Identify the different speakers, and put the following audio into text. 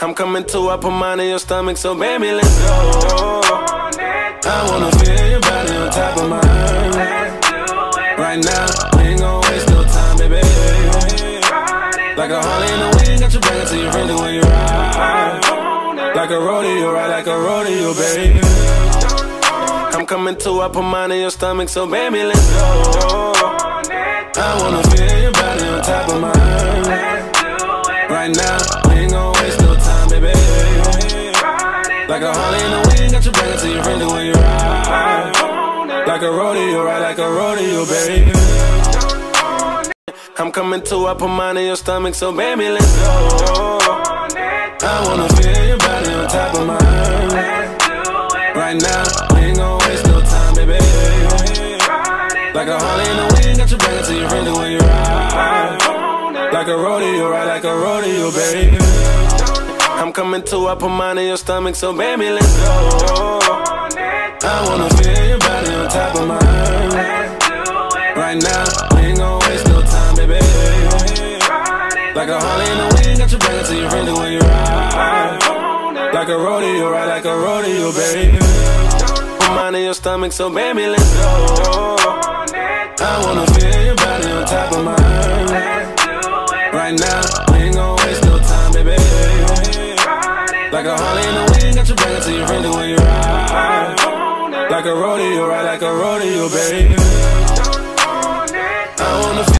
Speaker 1: I'm coming to I put mine in your stomach, so baby, let's go. I wanna feel your body on top of mine. Right now, we ain't gon' waste no time, baby. Like a Harley in the wind, got you back until you really when you ride. Like a rodeo, ride like a rodeo, baby. I'm coming to I put mine in your stomach, so baby, let's go. I wanna feel your body on top of mine. Right now, Like a Harley in the wind, got you back until you really when you ride. Like a rodeo, ride like a rodeo, baby. I'm coming to up a mine in your stomach, so baby, let's go. I wanna feel your body on top of mine. Right now, we ain't gon' waste no time, baby. Like a Harley in the wind, got you back until you really when you ride. Like a rodeo, ride like a rodeo, baby. I'm coming to up a mine in your stomach, so baby, let's go. I wanna feel your body on top of mine. Right now, we ain't gon' waste no time, baby. Like a Harley in the wind, got you back until you really when you ride. Like a rodeo, ride like a rodeo, baby. Put Mine in your stomach, so baby, let's go. I wanna feel your body on top of mine. Right now, we ain't gon' waste no time, baby. Like a Harley in the wind, got you back until you really when you ride. Like a rodeo, ride like a rodeo, baby.